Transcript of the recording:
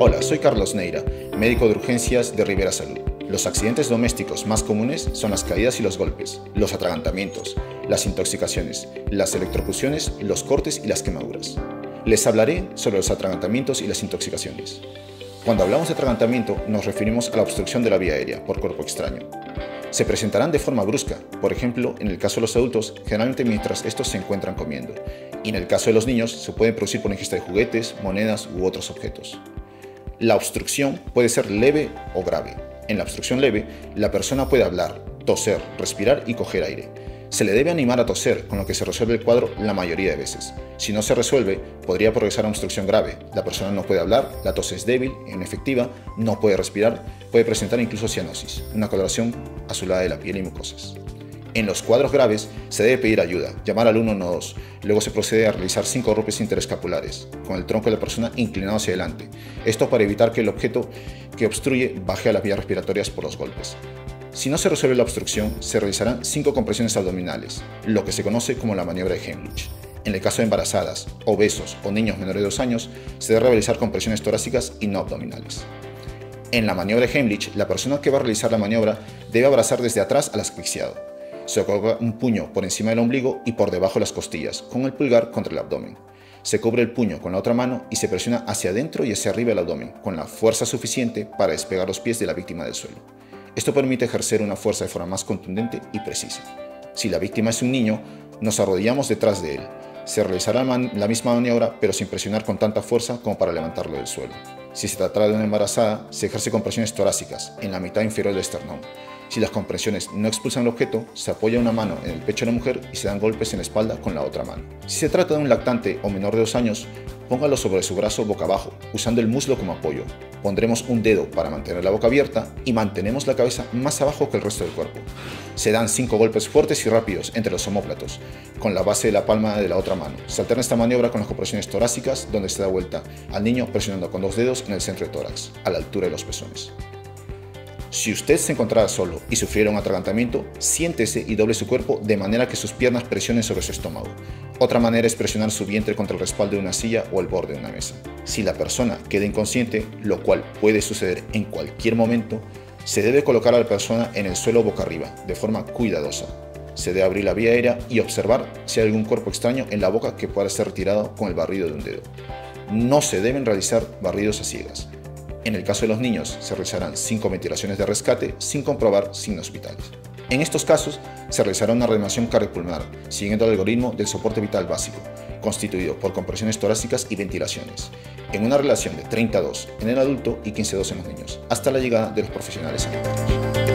Hola, soy Carlos Neira, médico de urgencias de Rivera Salud. Los accidentes domésticos más comunes son las caídas y los golpes, los atragantamientos, las intoxicaciones, las electrocuciones, los cortes y las quemaduras. Les hablaré sobre los atragantamientos y las intoxicaciones. Cuando hablamos de atragantamiento nos referimos a la obstrucción de la vía aérea por cuerpo extraño. Se presentarán de forma brusca, por ejemplo, en el caso de los adultos, generalmente mientras estos se encuentran comiendo, y en el caso de los niños se pueden producir por ingesta de juguetes, monedas u otros objetos. La obstrucción puede ser leve o grave. En la obstrucción leve, la persona puede hablar, toser, respirar y coger aire. Se le debe animar a toser, con lo que se resuelve el cuadro la mayoría de veces. Si no se resuelve, podría progresar a obstrucción grave. La persona no puede hablar, la tos es débil, inefectiva, no puede respirar, puede presentar incluso cianosis, una coloración azulada de la piel y mucosas. En los cuadros graves se debe pedir ayuda, llamar al 112. Luego se procede a realizar cinco golpes interescapulares, con el tronco de la persona inclinado hacia adelante. Esto para evitar que el objeto que obstruye baje a las vías respiratorias por los golpes. Si no se resuelve la obstrucción, se realizarán cinco compresiones abdominales, lo que se conoce como la maniobra de Heimlich. En el caso de embarazadas, obesos o niños menores de 2 años, se debe realizar compresiones torácicas y no abdominales. En la maniobra de Heimlich, la persona que va a realizar la maniobra debe abrazar desde atrás al asfixiado. Se coloca un puño por encima del ombligo y por debajo de las costillas, con el pulgar contra el abdomen. Se cubre el puño con la otra mano y se presiona hacia adentro y hacia arriba del abdomen, con la fuerza suficiente para despegar los pies de la víctima del suelo. Esto permite ejercer una fuerza de forma más contundente y precisa. Si la víctima es un niño, nos arrodillamos detrás de él. Se realizará la misma maniobra, pero sin presionar con tanta fuerza como para levantarlo del suelo. Si se trata de una embarazada, se ejerce compresiones torácicas en la mitad inferior del esternón. Si las compresiones no expulsan el objeto, se apoya una mano en el pecho de la mujer y se dan golpes en la espalda con la otra mano. Si se trata de un lactante o menor de dos años, póngalo sobre su brazo boca abajo, usando el muslo como apoyo. Pondremos un dedo para mantener la boca abierta y mantenemos la cabeza más abajo que el resto del cuerpo. Se dan cinco golpes fuertes y rápidos entre los homóplatos, con la base de la palma de la otra mano. Se alterna esta maniobra con las compresiones torácicas, donde se da vuelta al niño presionando con dos dedos en el centro de tórax, a la altura de los pezones. Si usted se encontrara solo y sufriera un atragantamiento, siéntese y doble su cuerpo de manera que sus piernas presionen sobre su estómago. Otra manera es presionar su vientre contra el respaldo de una silla o el borde de una mesa. Si la persona queda inconsciente, lo cual puede suceder en cualquier momento, se debe colocar a la persona en el suelo boca arriba, de forma cuidadosa. Se debe abrir la vía aérea y observar si hay algún cuerpo extraño en la boca que pueda ser retirado con el barrido de un dedo. No se deben realizar barridos a ciegas. En el caso de los niños, se realizarán cinco ventilaciones de rescate sin comprobar signos vitales. En estos casos, se realizará una reanimación cardiopulmonar, siguiendo el algoritmo del soporte vital básico, constituido por compresiones torácicas y ventilaciones, en una relación de 30-2 en el adulto y 15-2 en los niños, hasta la llegada de los profesionales sanitarios.